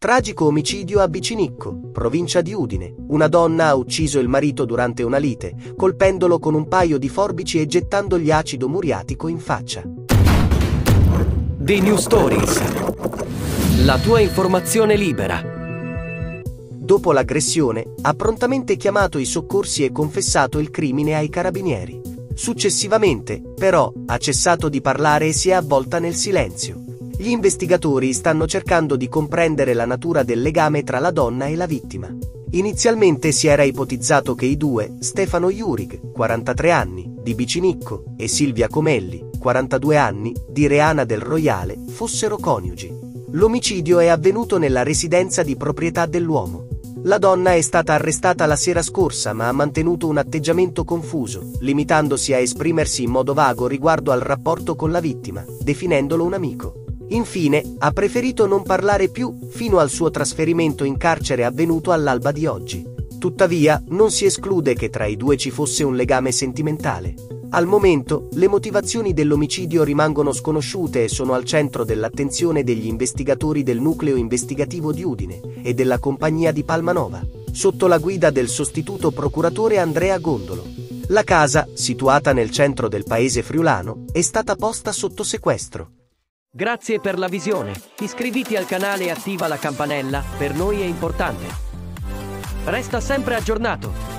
Tragico omicidio a Bicinicco, provincia di Udine. Una donna ha ucciso il marito durante una lite, colpendolo con un paio di forbici e gettandogli acido muriatico in faccia. The New Stories. La tua informazione libera. Dopo l'aggressione, ha prontamente chiamato i soccorsi e confessato il crimine ai carabinieri. Successivamente, però, ha cessato di parlare e si è avvolta nel silenzio. Gli investigatori stanno cercando di comprendere la natura del legame tra la donna e la vittima. Inizialmente si era ipotizzato che i due, Stefano Jurig, 43 anni, di Bicinicco, e Silvia Comelli, 42 anni, di Reana del Royale, fossero coniugi. L'omicidio è avvenuto nella residenza di proprietà dell'uomo. La donna è stata arrestata la sera scorsa ma ha mantenuto un atteggiamento confuso, limitandosi a esprimersi in modo vago riguardo al rapporto con la vittima, definendolo un amico. Infine, ha preferito non parlare più fino al suo trasferimento in carcere avvenuto all'alba di oggi. Tuttavia, non si esclude che tra i due ci fosse un legame sentimentale. Al momento, le motivazioni dell'omicidio rimangono sconosciute e sono al centro dell'attenzione degli investigatori del nucleo investigativo di Udine e della compagnia di Palmanova, sotto la guida del sostituto procuratore Andrea Gondolo. La casa, situata nel centro del paese friulano, è stata posta sotto sequestro. Grazie per la visione. Iscriviti al canale e attiva la campanella, per noi è importante. Resta sempre aggiornato.